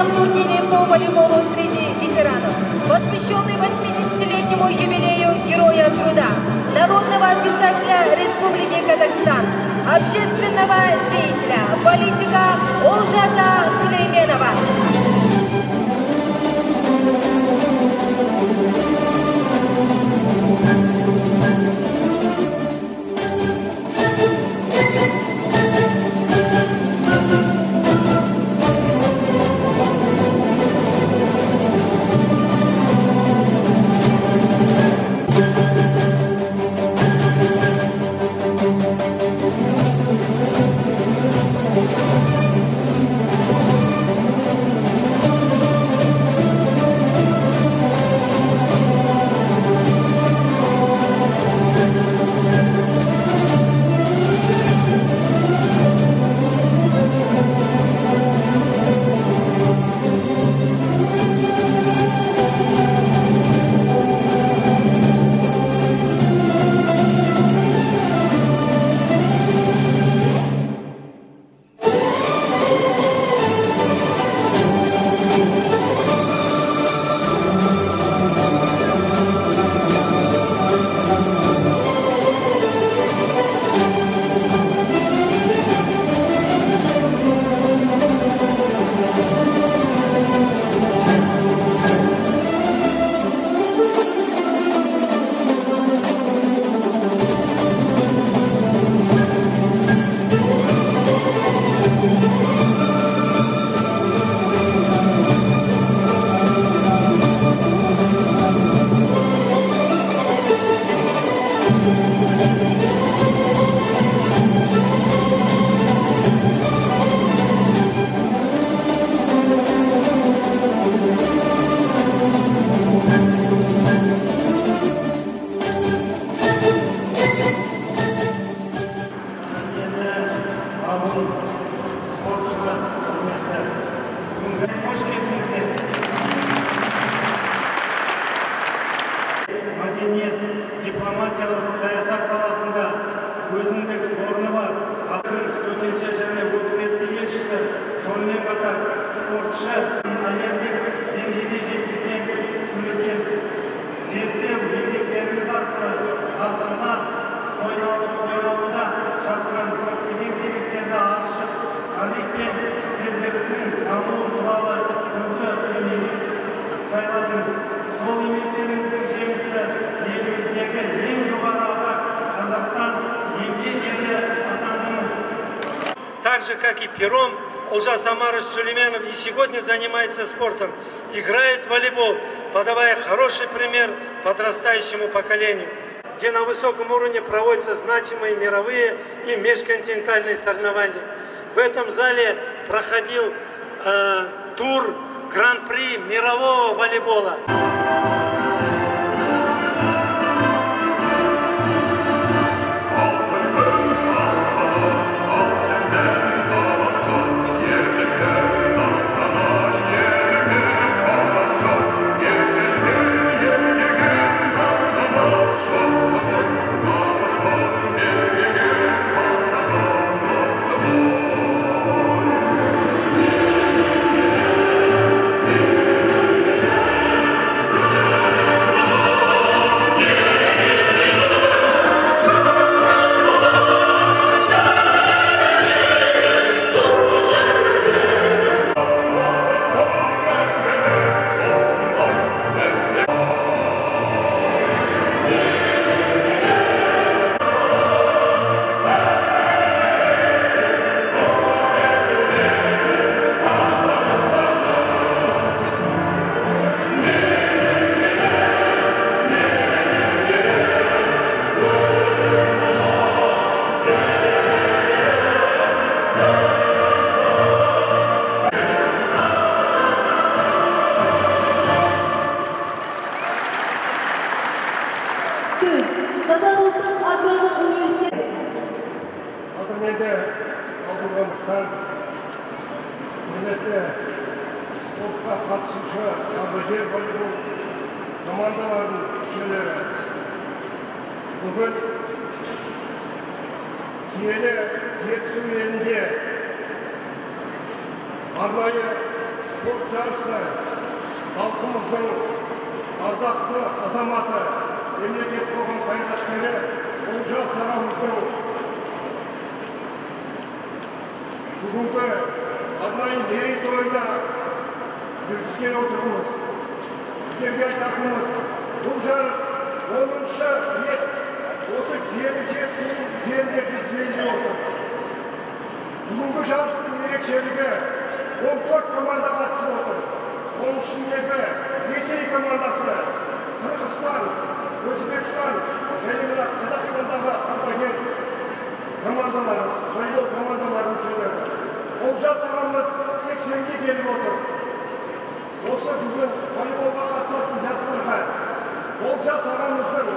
Международном турнире по волейболу среди ветеранов, посвященный 80-летнему юбилею Героя Труда, народного писателя Республики Казахстан, общественного деятеля, политика Олжаза Сулейменова. Так же, как и Пером, Олжас Самарович Сулейменов и сегодня занимается спортом, играет в волейбол, подавая хороший пример подрастающему поколению, где на высоком уровне проводятся значимые мировые и межконтинентальные соревнования. В этом зале проходил э, тур Гран-при мирового волейбола. қазақ ұлттық аграрлық университеті алдымен ауылдығандықтан құрметті спортқа қатысушы ардагер волейбол командаларының мүшелері бүгін киелі жетісу елінде арнайы спорт жарысы халқымыздың ардақты азаматы мемлекет қоғам қайраткері олжас ағамыздың бүгінгі арнайы мерейтойына жүргізген отырмыз сіздерге айтатынымыз бұл жарыс оныншы рет осы киелі жетісу жерінде жүргізіліп отыр бүгінгі жарыстың ерекшелігі он төрт команда қатысып отыр оның ішіндегі ресей командасы қырғызстан өзбекстан және мына қазақстандағы ардагер командалары волейбол командалары мүшелері олжас ағамыз сексенге келіп отыр осы бүгін волейболға қатысатын жастарға олжас ағамыздың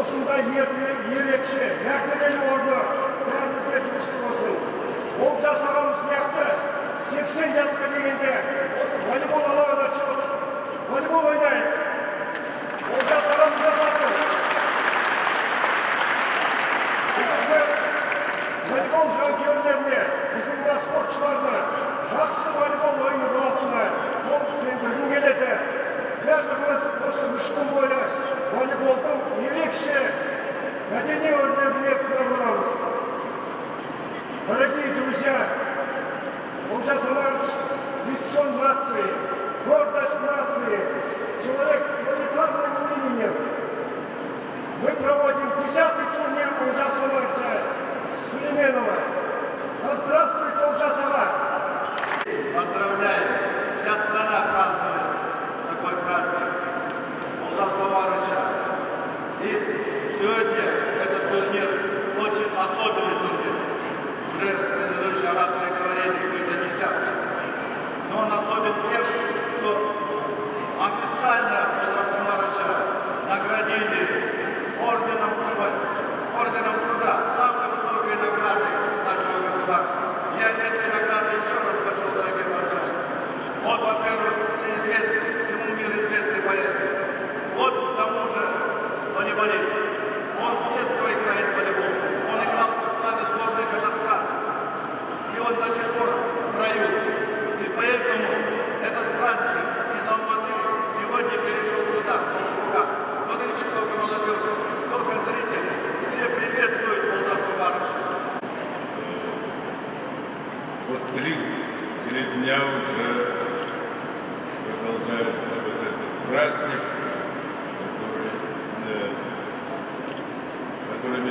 осындай ерекше. Мәртебелі орны бәрімізге жұмысты болсын. Олжас ағамыз сияқты сексен жасқа келгенде осы волейбол алаңына шығып волейбол ойнайық волейбол жанкүйерлеріне біздің мына спортшыларына жақсы волейбол ойыны болатынына толық сендіргім келеді бәріміз осы үш күн бойы волейболдың ерекше мәдени өрнегіне куә боламыз дорогие друзья Олжас Иванович лицо нации гордость нации человек планетарным именем мы проводим десятый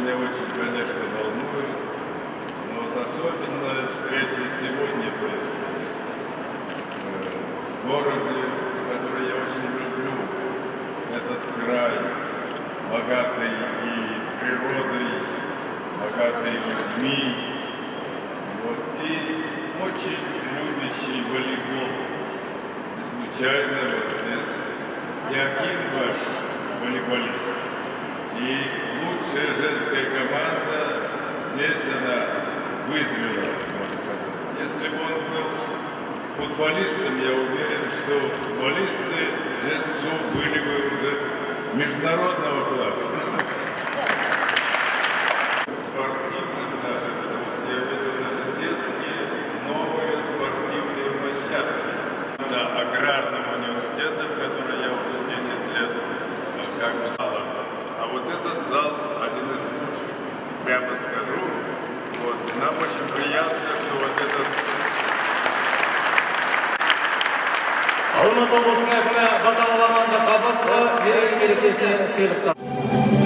меня очень, конечно, волнует. Но вот особенно встреча сегодня происходит э, в городе, который я очень люблю, этот край, богатый и природой, богатый людьми, вот, и очень любящий волейбол. И случайно вот здесь Яким ваш волейболист. И лучшая женская команда, здесь она вызрела. Если бы он был футболистом, я уверен, что футболисты Жецу были бы уже международного класса. прямо скажу. Вот, нам очень приятно, что вот этот алматы облысының әкімі баталованы қабасова мереке мерекесіне сыйлықтар